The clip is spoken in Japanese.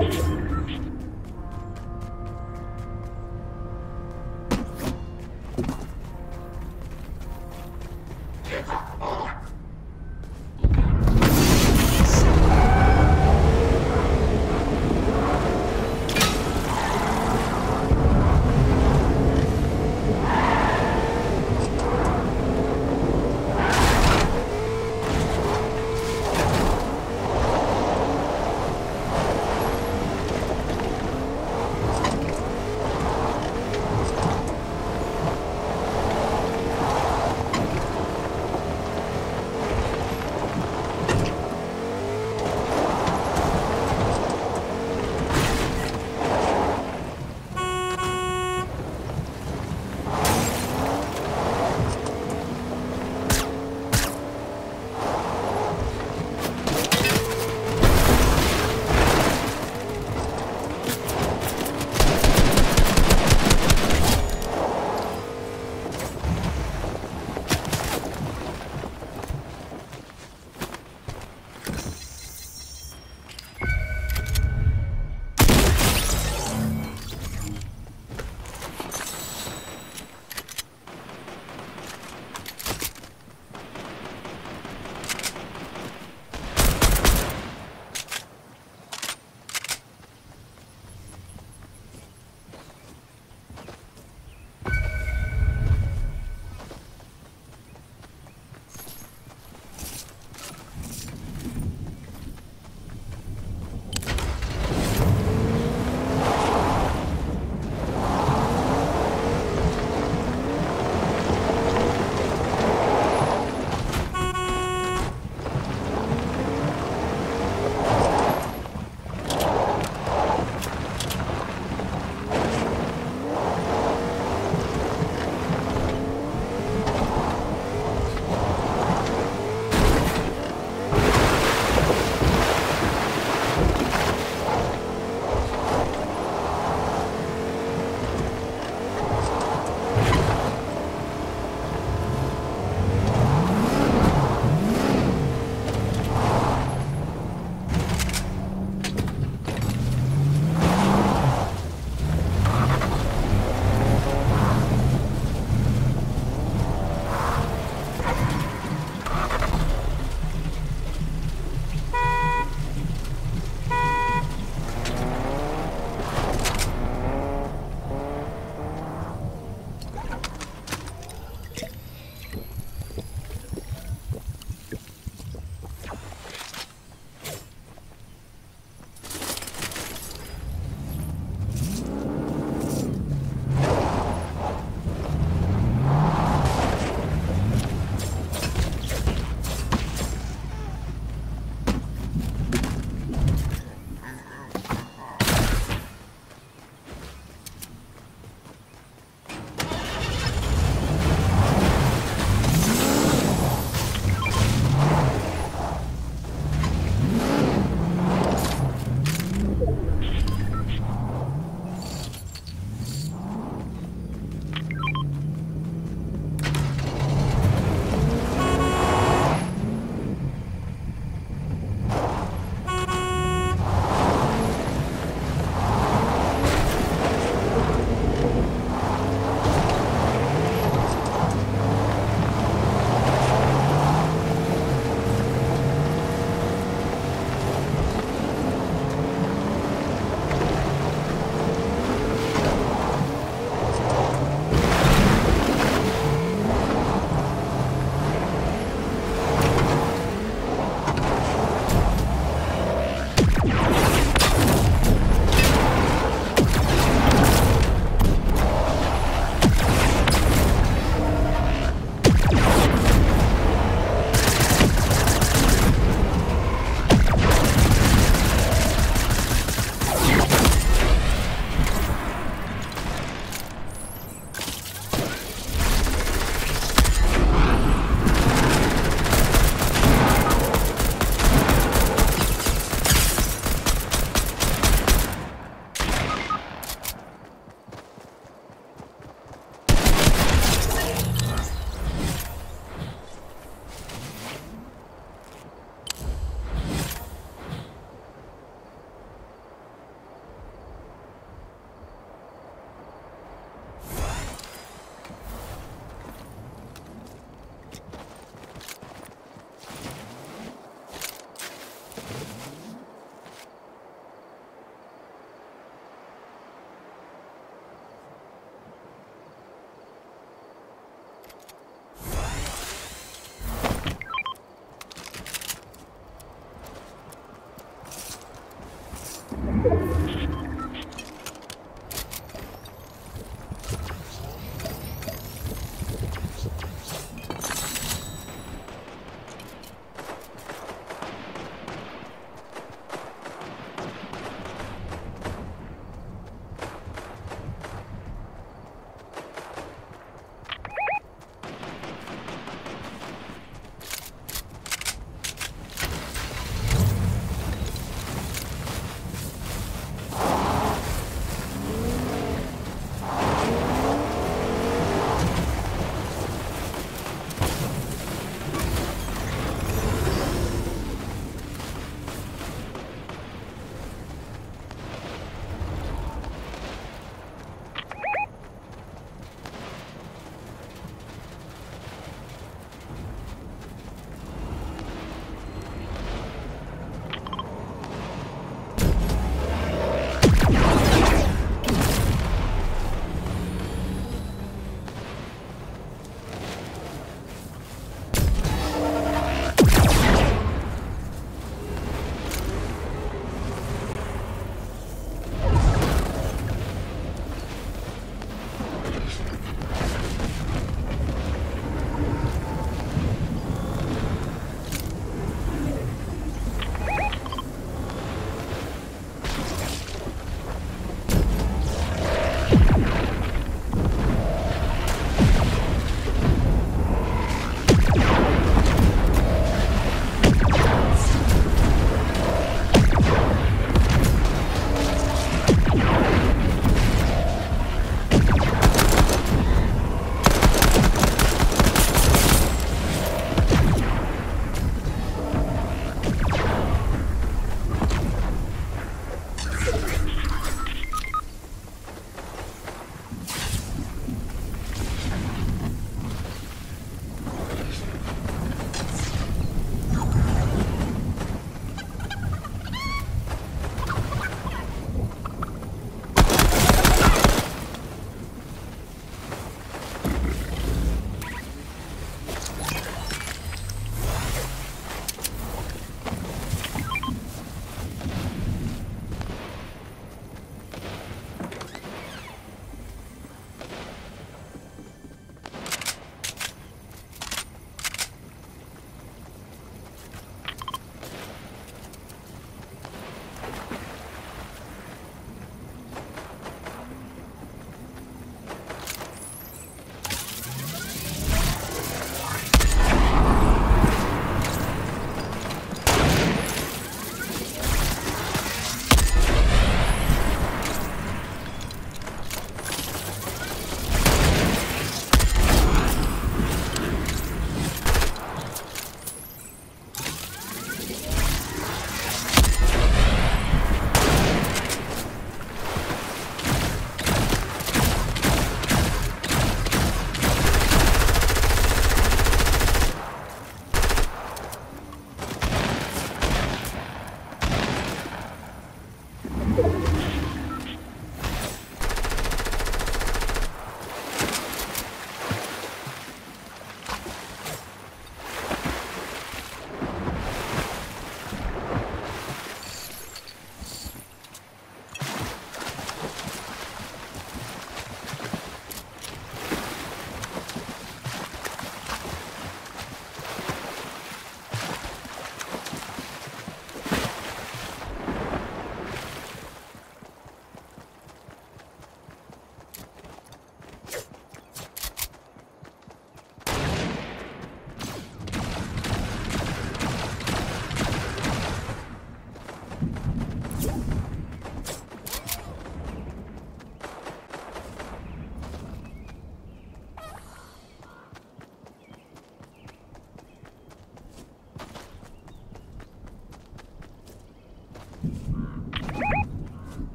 何?